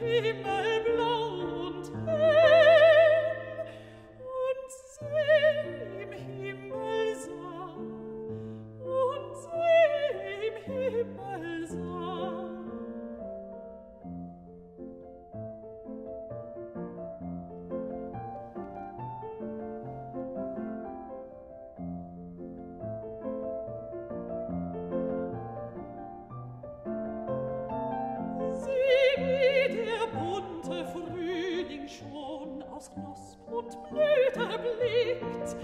himmel knosp und blüte blickt.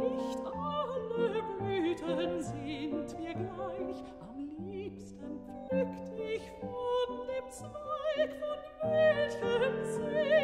Nicht alle blüten sind mir gleich. Am liebsten pflückt ich von dem zweig von welchem sie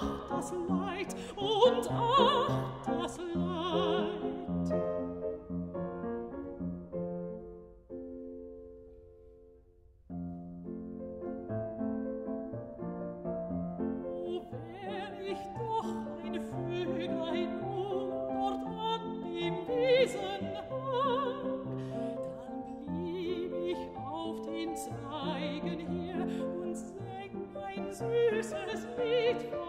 ach, das Leid, und ach, das Leid. Oh, wär ich doch ein Vöglein um, dort an dem Wiesenhang, dann blieb ich auf den Zeigen hier und sang ein süßes Lied